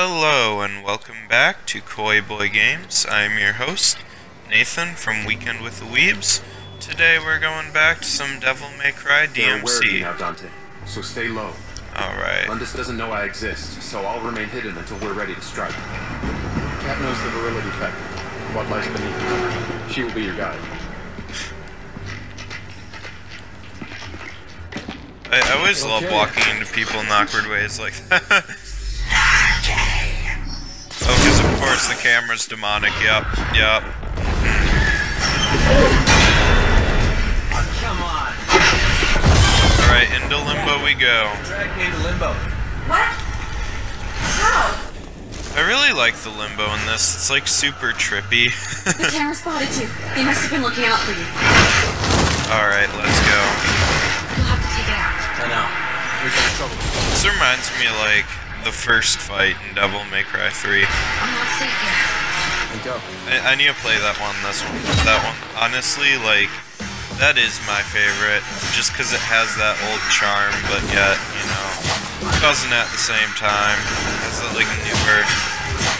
Hello and welcome back to Koi Boy Games. I'm your host, Nathan from Weekend with the Weebs. Today we're going back to some Devil May Cry They're you DMC. now, Dante. So stay low. Alright. Mundus doesn't know I exist, so I'll remain hidden until we're ready to strike. Kat knows the virility factor. What lies beneath. She will be your guide. I, I always love walking into people in awkward ways like that. Because of course the camera's demonic. Yep, yep. Alright, into limbo we go. drag me into limbo. What? How? I really like the limbo in this. It's like super trippy. The camera spotted you. They must have been looking out for you. Alright, let's go. You'll have to take it out. I know. Here's the trouble. This reminds me like the first fight in Devil May Cry 3. I'm not safe here. Go. I, I need to play that one. This one. That one. Honestly, like that is my favorite, just because it has that old charm, but yet you know doesn't at the same time. Has that like newer,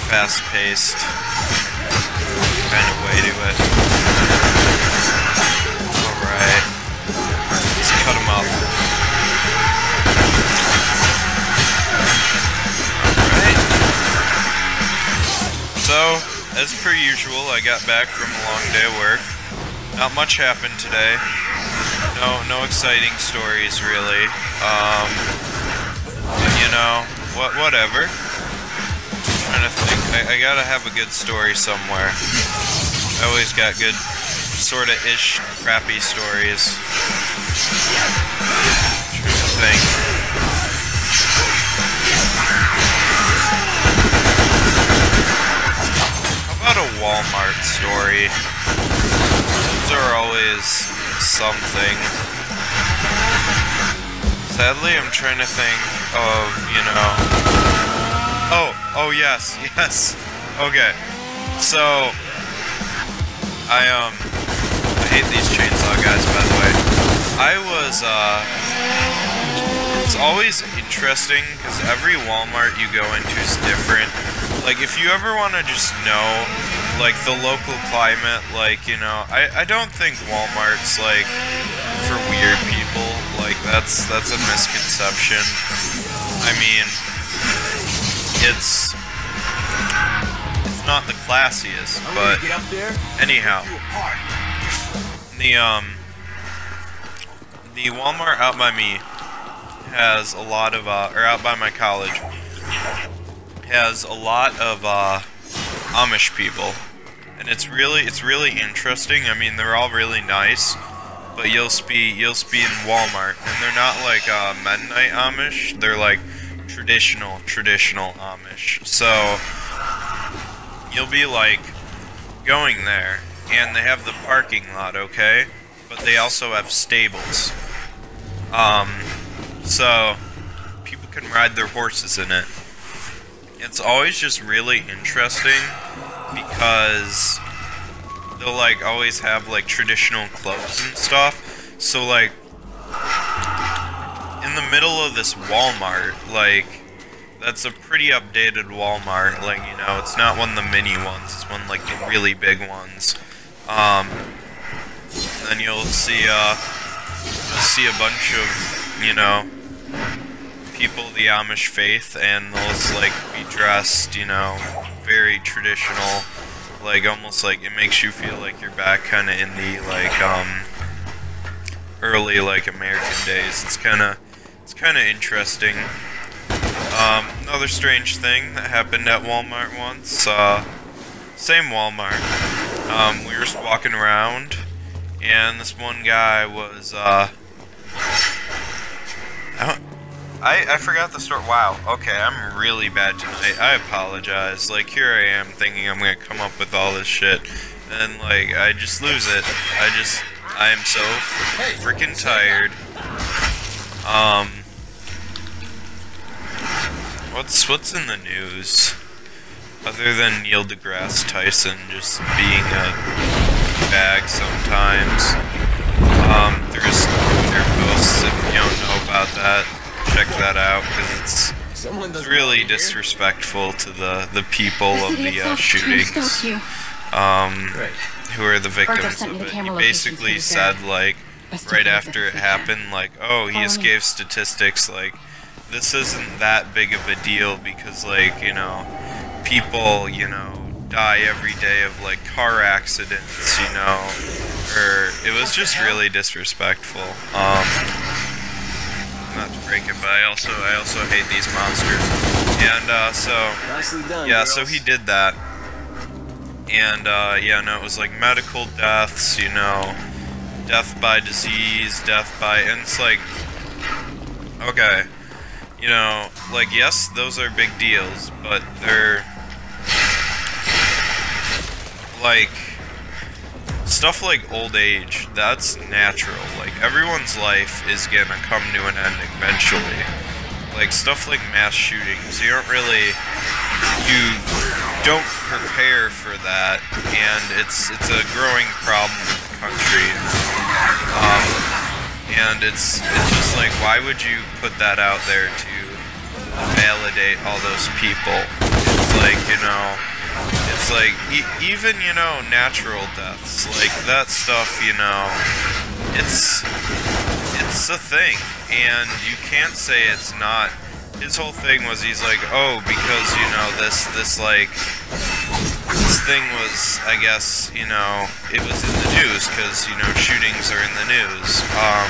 fast-paced kind of way to it. All right, let's cut him up. So, as per usual, I got back from a long day of work. Not much happened today. No, no exciting stories really. Um, you know, what, whatever. trying to think. I, I gotta have a good story somewhere. I always got good, sorta ish, crappy stories. Trying to think. A Walmart story? Those are always something. Sadly, I'm trying to think of, you know. Oh, oh yes, yes. Okay. So, I, um, I hate these chainsaw guys, by the way. I was, uh, it's always interesting because every Walmart you go into is different. Like, if you ever want to just know, like, the local climate, like, you know, I, I don't think Walmart's, like, for weird people. Like, that's, that's a misconception. I mean, it's, it's not the classiest, but gonna get up there, anyhow. The um the Walmart out by me has a lot of uh or out by my college has a lot of uh Amish people. And it's really it's really interesting. I mean, they're all really nice, but you'll be you'll be in Walmart and they're not like uh Mennonite Amish. They're like traditional traditional Amish. So you'll be like going there and they have the parking lot, okay? But they also have stables. Um, so people can ride their horses in it. It's always just really interesting because they'll like always have like traditional clothes and stuff. So like in the middle of this Walmart, like that's a pretty updated Walmart. Like, you know, it's not one of the mini ones, it's one like the really big ones. Um, then you'll see, uh, you'll see a bunch of, you know, people the Amish faith, and they'll like, be dressed, you know, very traditional. Like, almost like it makes you feel like you're back kind of in the, like, um, early, like, American days. It's kind of, it's kind of interesting. Um, another strange thing that happened at Walmart once, uh, same Walmart. Um, we were just walking around, and this one guy was, uh, I, don't- I, I forgot the story. Wow, okay, I'm really bad tonight. I apologize. Like, here I am thinking I'm gonna come up with all this shit, and, like, I just lose it. I just, I am so freaking tired. Um, What's what's in the news? Other than Neil deGrasse Tyson just being a bag sometimes. Um, there's Twitter posts if you don't know about that. Check that out because it's Someone really want me here. disrespectful to the the people The of the uh, itself trying to shootings. you. Um, Great. who are the victims sent of it. He basically you, said Sarah. like Best right after it that. happened, like, oh, he Follow just gave statistics like this isn't that big of a deal because like you know people you know die every day of like car accidents, you know, or it was just really disrespectful. Um, not to break it, but I also I also hate these monsters, and uh, so. Done. Yeah, girls. so he did that. And uh, yeah, no, it was like medical deaths, you know, death by disease, death by, and it's like, okay, you know, like yes, those are big deals, but they're like stuff like old age. That's natural. Like everyone's life is gonna come to an end eventually. Like stuff like mass shootings, you don't really you don't prepare for that, and it's it's a growing problem in the country. Um, and it's it's just like, why would you put that out there to validate all those people? It's like you know, it's like e- even you know natural deaths, like that stuff. You know, it's it's a thing, and you can't say it's not. His whole thing was he's like, oh, because you know this this like this thing was, I guess, you know, it was in the news because you know shootings are in the news. Um,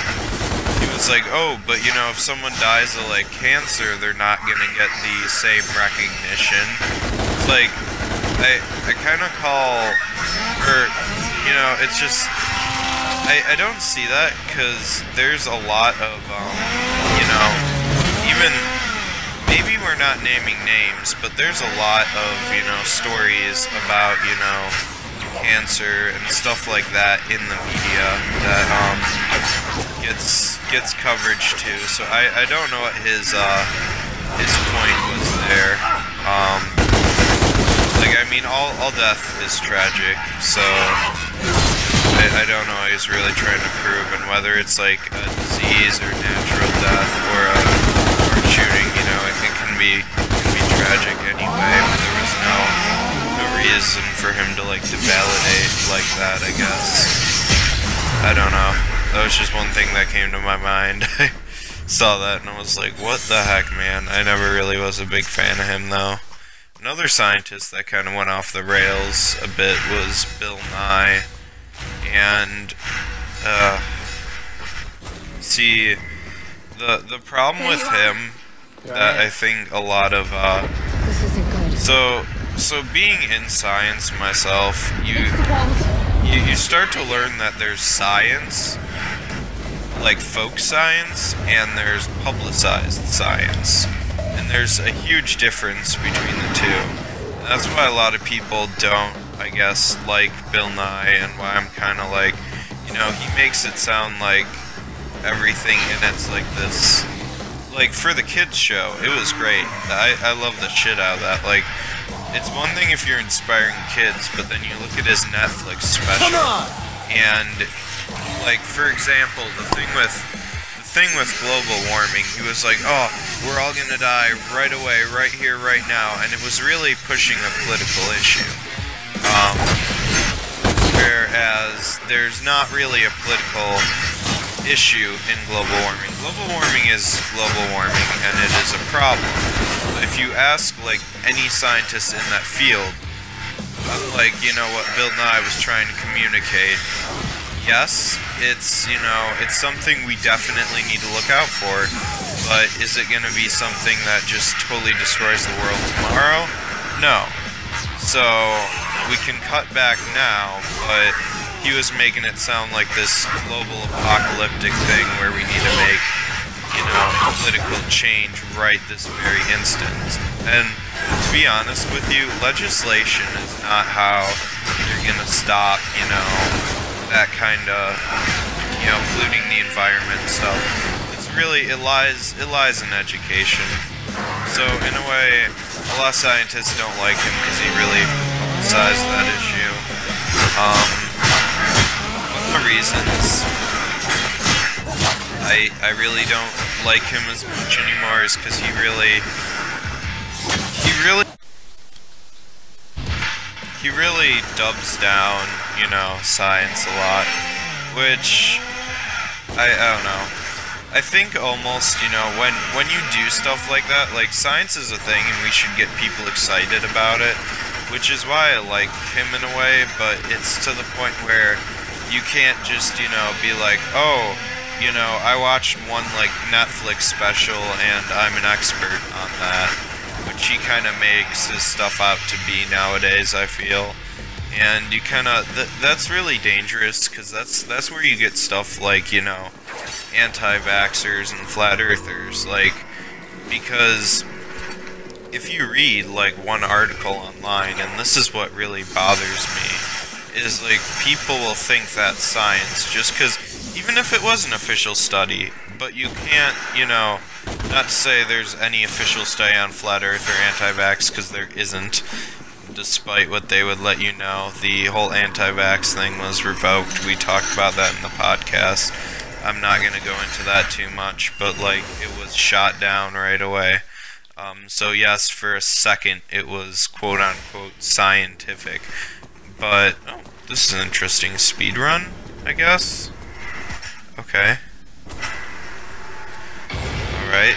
he was like, oh, but you know, if someone dies of like cancer, they're not gonna get the same recognition. It's like I I kind of call, or you know, it's just I I don't see that because there's a lot of um, you know, even maybe we're not naming names, but there's a lot of, you know, stories about, you know, cancer and stuff like that in the media that um gets gets coverage too. So I, I don't know what his uh his point was there. Um I mean all all death is tragic, so I, I don't know he's really trying to prove and whether it's like a disease or natural death or a or shooting, you know, it, it can be can be tragic anyway. There was no no reason for him to like to validate like that, I guess. I don't know. That was just one thing that came to my mind. I saw that and I was like, what the heck, man? I never really was a big fan of him though. Another scientist that kind of went off the rails a bit was Bill Nye. And, uh, see, the, the problem with him that I think a lot of, uh, This isn't good. so, so being in science myself, you, It's the walls. you, you start to learn that there's science, like folk science, and there's publicized science. And there's a huge difference between the two. And that's why a lot of people don't, I guess, like Bill Nye, and why I'm kind of like, you know, he makes it sound like everything in it's like this. Like, for the kids' show, it was great. I, I love the shit out of that. Like, it's one thing if you're inspiring kids, but then you look at his Netflix special, and like for example, the thing with thing with global warming, he was like, "Oh, we're all gonna die right away, right here, right now," and it was really pushing a political issue. Um, whereas there's not really a political issue in global warming. Global warming is global warming, and it is a problem. If you ask like any scientist in that field, like you know what Bill Nye was trying to communicate, yes, it's you know it's something we definitely need to look out for. But is it going to be something that just totally destroys the world tomorrow? No. So we can cut back now, but he was making it sound like this global apocalyptic thing where we need to make, you know, political change right this very instant. And to be honest with you, legislation is not how you're gonna stop, you know, that kind of, you know, polluting the environment stuff. It's really it lies it lies in education. So in a way, a lot of scientists don't like him because he really publicized that issue. Um, of the reasons I I really don't like him as much anymore is because he really, he really, he really dubs down, you know, science a lot, which I, I don't know. I think almost, you know, when when you do stuff like that, like science is a thing and we should get people excited about it, which is why I like him in a way, but it's to the point where you can't just, you know, be like, "Oh, you know, I watched one like Netflix special and I'm an expert on that." Which he kind of makes his stuff out to be nowadays, I feel and you kind of th- that's really dangerous because that's that's where you get stuff like you know anti-vaxxers and flat earthers like because if you read like one article online and this is what really bothers me is like people will think that science just because even if it was an official study but you can't you know not to say there's any official study on flat earth or anti-vax because there isn't despite what they would let you know. The whole anti-vax thing was revoked. We talked about that in the podcast. I'm not going to go into that too much, but like it was shot down right away. Um, so yes, for a second it was quote unquote scientific, but oh, this is an interesting speed run, I guess. Okay. All right.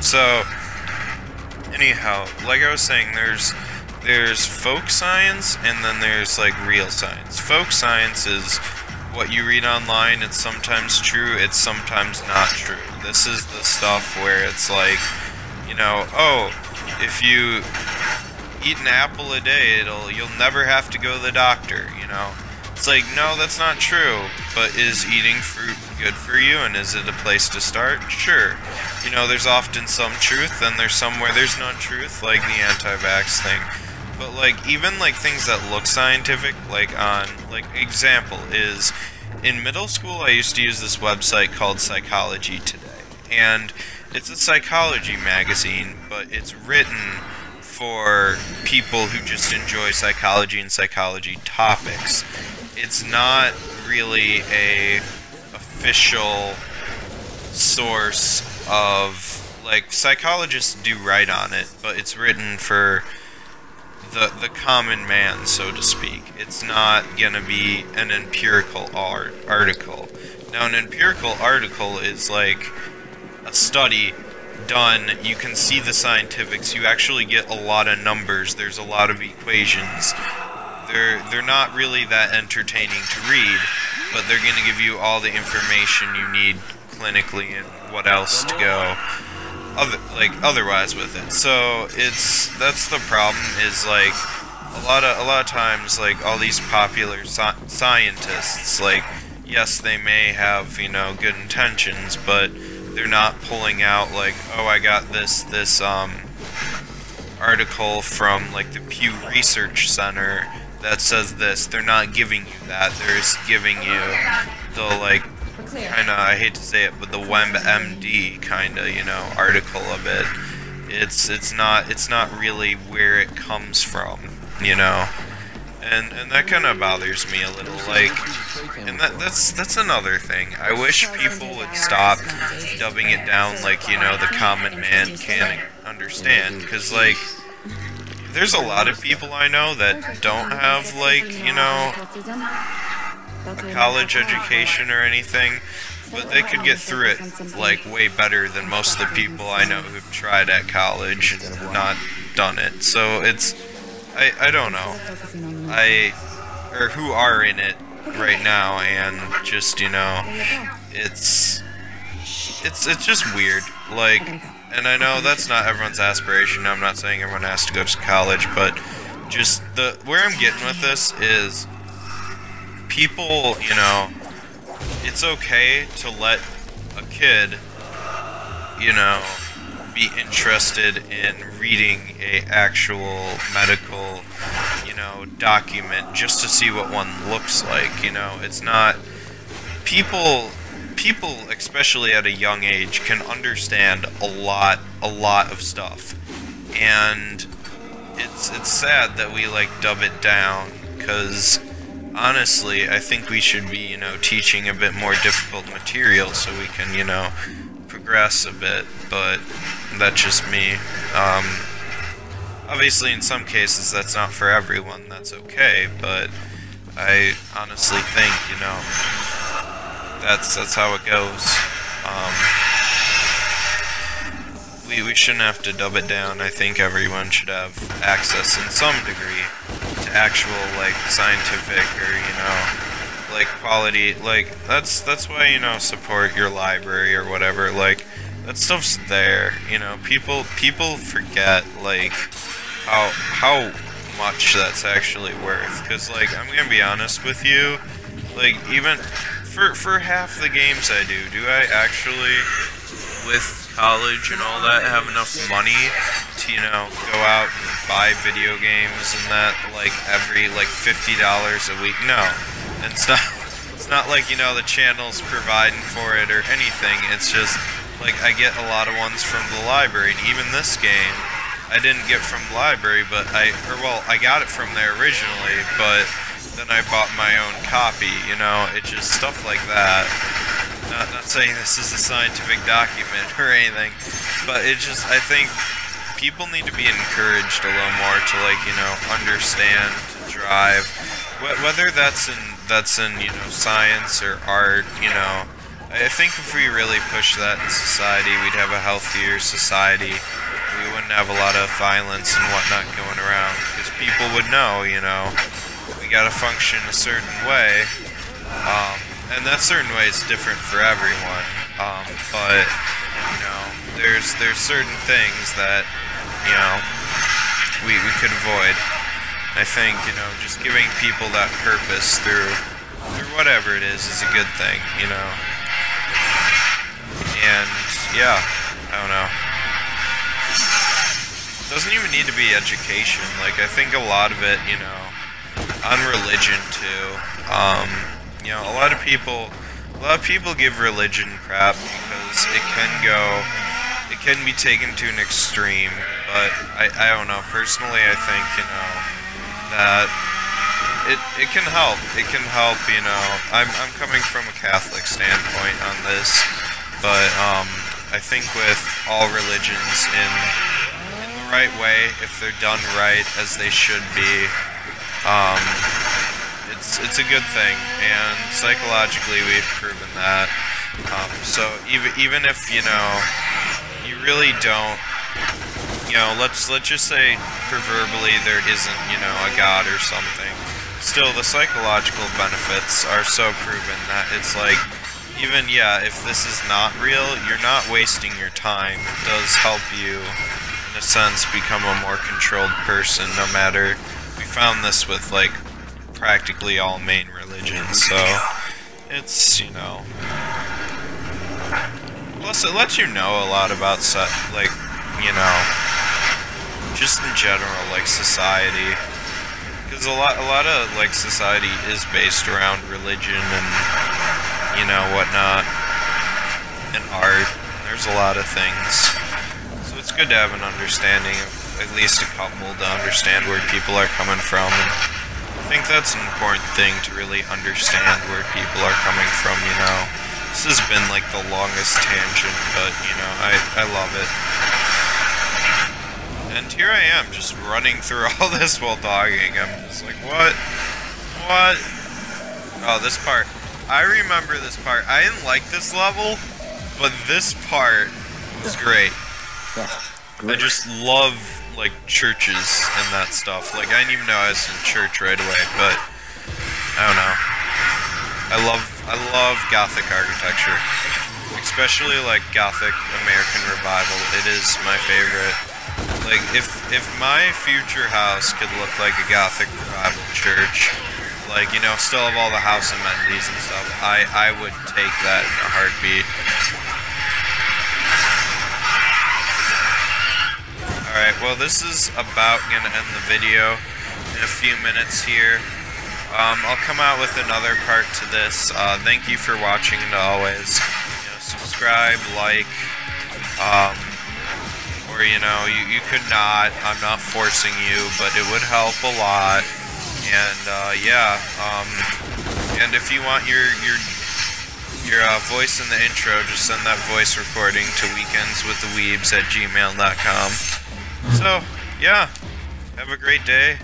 So anyhow, like I was saying, there's there's folk science and then there's like real science. Folk science is what you read online. It's sometimes true, it's sometimes not true. This is the stuff where it's like, you know, oh, if you eat an apple a day, it'll you'll never have to go to the doctor, you know. It's like, no, that's not true. But is eating fruit good for you and is it a place to start? Sure. You know, there's often some truth and there's some where there's none truth, like the anti-vax thing. But like even like things that look scientific, like on like example is in middle school I used to use this website called Psychology Today. And it's a psychology magazine, but it's written for people who just enjoy psychology and psychology topics. It's not really a official source of like psychologists do write on it, but it's written for the the common man, so to speak. It's not gonna be an empirical art article. Now, an empirical article is like a study done. You can see the scientifics. You actually get a lot of numbers. There's a lot of equations. They're they're not really that entertaining to read, but they're gonna give you all the information you need clinically and what else to go other like otherwise with it. So it's that's the problem is like a lot of a lot of times like all these popular sci- scientists like yes they may have you know good intentions but they're not pulling out like oh I got this this um article from like the Pew Research Center that says this. They're not giving you that. They're just giving you the like kind of I hate to say it, but the WebMD kind of you know article of it. It's it's not it's not really where it comes from, you know, and and that kind of bothers me a little. Like, and that that's that's another thing. I wish people would stop dubbing it down like you know the common man can't understand, because like there's a lot of people I know that don't have like you know a college education or anything, but they could get through it like way better than most of the people I know who've tried at college and not done it. So it's I I don't know. I or who are in it right now and just, you know, it's it's it's just weird. Like and I know that's not everyone's aspiration. I'm not saying everyone has to go to college, but just the where I'm getting with this is people, you know, it's okay to let a kid, you know, be interested in reading a actual medical, you know, document just to see what one looks like, you know. It's not people people especially at a young age can understand a lot a lot of stuff. And it's it's sad that we like dub it down cuz honestly, I think we should be, you know, teaching a bit more difficult material so we can, you know, progress a bit, but that's just me. Um, obviously, in some cases, that's not for everyone. That's okay, but I honestly think, you know, that's that's how it goes. Um, we we shouldn't have to dub it down. I think everyone should have access in some degree actual like scientific or you know like quality like that's that's why you know support your library or whatever like that stuff's there you know. People people forget like how how much that's actually worth because like i'm gonna be honest with you like even for for half the games i do do i actually with college and all that have enough money you know go out and buy video games and that like every like fifty dollars a week. No. It's not it's not like you know the channel's providing for it or anything. It's just like i get a lot of ones from the library and even this game i didn't get from the library but i or well i got it from there originally but then i bought my own copy you know? It's just stuff like that. Not, not saying this is a scientific document or anything, but it just, I think people need to be encouraged a little more to like, you know, understand, to drive, Wh- whether that's in, that's in, you know, science or art, you know, I think if we really push that in society, we'd have a healthier society. We wouldn't have a lot of violence and whatnot going around, because people would know, you know, we gotta function a certain way. Um, and that certain way is different for everyone. Um, but you know, there's there's certain things that you know we we could avoid. I think you know just giving people that purpose through through whatever it is is a good thing. You know, and yeah, I don't know. It doesn't even need to be education. Like I think a lot of it, you know, on religion too. Um, you know, a lot of people, a lot of people give religion crap because it can go, it can be taken to an extreme. But I, I don't know. Personally, I think you know that it it can help. It can help. You know, I'm I'm coming from a Catholic standpoint on this, but um, I think with all religions in in the right way, if they're done right as they should be, um, it's it's a good thing, and psychologically we've proven that. Um, so even even if you know really don't, you know, let's let's just say proverbially there isn't you know a god or something. Still, the psychological benefits are so proven that it's like even yeah, if this is not real, you're not wasting your time. It does help you in a sense become a more controlled person no matter we found this with like practically all main religions, so it's you know. Plus, it lets you know a lot about like you know, just in general, like society, because a lot a lot of like society is based around religion and you know whatnot, and art. There's a lot of things, so it's good to have an understanding of at least a couple to understand where people are coming from. And, I think that's an important thing to really understand where people are coming from, you know. This has been like the longest tangent, but you know, I, I love it. And here I am, just running through all this while dogging. I'm just like, what? What? Oh, this part. I remember this part. I didn't like this level, but this part was great. I just love like churches and that stuff. Like I didn't even know I was in church right away, but I don't know. I love I love Gothic architecture, especially like Gothic American Revival. It is my favorite. Like if if my future house could look like a Gothic Revival church, like you know, still have all the house amenities and stuff, I I would take that in a heartbeat. Alright, well this is about gonna end the video in a few minutes here. Um, I'll come out with another part to this. Uh, thank you for watching and always, you know, subscribe, like, um, or you know, you, you could not, I'm not forcing you, but it would help a lot. And uh, yeah, um, and if you want your, your your uh, voice in the intro, just send that voice recording to weekendswiththeweebs at gmail.com. So, yeah, have a great day.